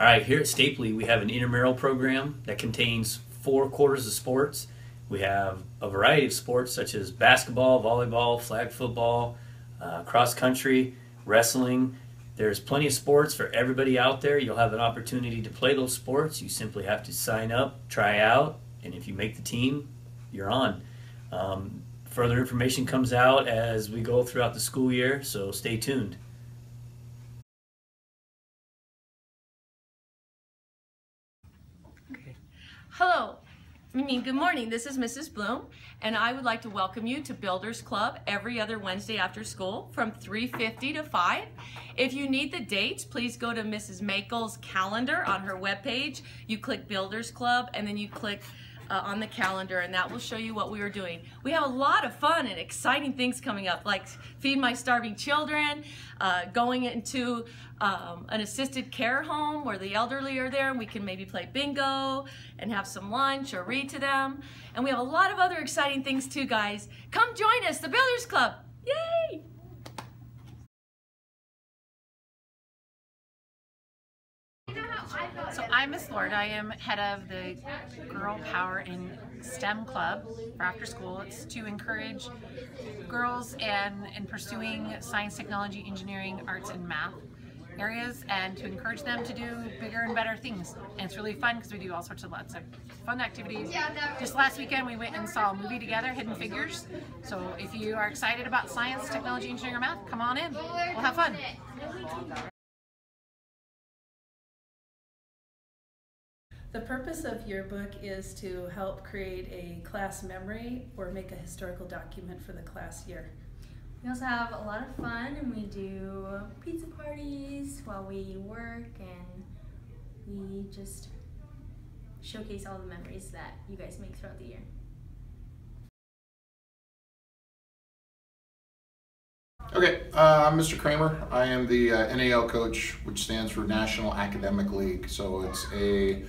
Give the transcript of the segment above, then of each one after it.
All right, here at Stapley, we have an intramural program that contains four quarters of sports. We have a variety of sports such as basketball, volleyball, flag football, uh, cross country, wrestling. There's plenty of sports for everybody out there. You'll have an opportunity to play those sports. You simply have to sign up, try out, and if you make the team, you're on. Um, further information comes out as we go throughout the school year, so stay tuned. Hello, I mean, good morning. This is Mrs. Bloom, and I would like to welcome you to Builders Club every other Wednesday after school from 3.50 to 5. If you need the dates, please go to Mrs. Makel's calendar on her webpage. You click Builders Club, and then you click uh, on the calendar and that will show you what we are doing. We have a lot of fun and exciting things coming up like Feed My Starving Children, uh, going into um, an assisted care home where the elderly are there and we can maybe play bingo and have some lunch or read to them. And we have a lot of other exciting things too, guys. Come join us, the Builders Club. So I'm Miss Lord. I am head of the Girl Power in STEM Club for after school. It's to encourage girls and in pursuing science, technology, engineering, arts, and math areas and to encourage them to do bigger and better things. And it's really fun because we do all sorts of lots of fun activities. Just last weekend we went and saw a movie together, Hidden Figures. So if you are excited about science, technology, engineering, or math, come on in. We'll have fun. The purpose of your book is to help create a class memory or make a historical document for the class year. We also have a lot of fun and we do pizza parties while we work and we just showcase all the memories that you guys make throughout the year. Okay, uh, I'm Mr. Kramer. I am the uh, NAL coach, which stands for National Academic League. So it's a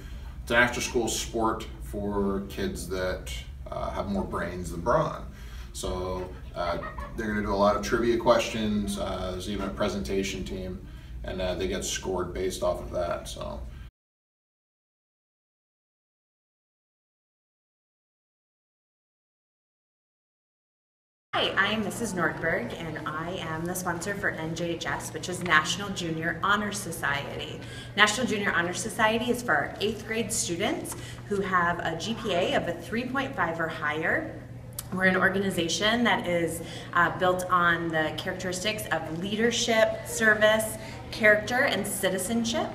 it's an after-school sport for kids that uh, have more brains than brawn. So uh, they're going to do a lot of trivia questions. Uh, there's even a presentation team, and uh, they get scored based off of that. So. Hi, I am Mrs. Nordberg and I am the sponsor for NJHS, which is National Junior Honor Society. National Junior Honor Society is for our eighth grade students who have a GPA of a 3.5 or higher. We're an organization that is uh, built on the characteristics of leadership, service, character, and citizenship.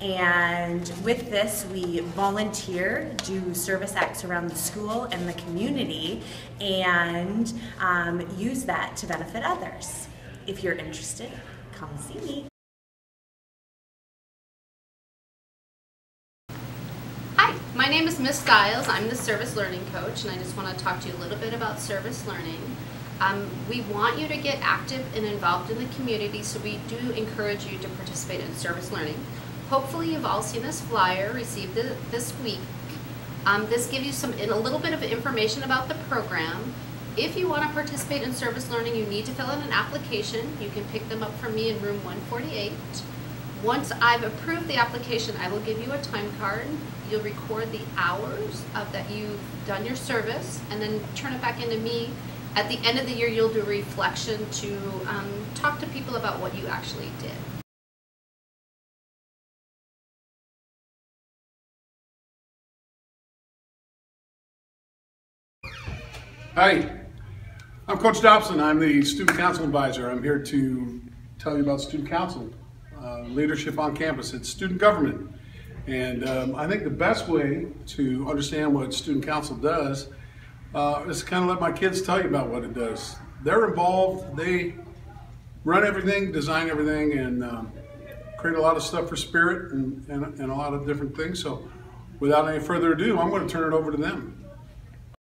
And with this, we volunteer, do service acts around the school and the community, and um, use that to benefit others. If you're interested, come see me. Hi, my name is Miss Stiles. I'm the service learning coach, and I just want to talk to you a little bit about service learning. Um, we want you to get active and involved in the community, so we do encourage you to participate in service learning. Hopefully you've all seen this flyer received this week. Um, this gives you some a little bit of information about the program. If you want to participate in service learning, you need to fill out an application. You can pick them up from me in room 148. Once I've approved the application, I will give you a time card. You'll record the hours of that you've done your service and then turn it back into me. At the end of the year, you'll do a reflection to um, talk to people about what you actually did. Hi, I'm Coach Dobson. I'm the Student Council Advisor. I'm here to tell you about Student Council, uh, leadership on campus. It's student government. And um, I think the best way to understand what Student Council does uh, is kind of let my kids tell you about what it does. They're involved, they run everything, design everything, and um, create a lot of stuff for Spirit and, and, and a lot of different things. So without any further ado, I'm going to turn it over to them.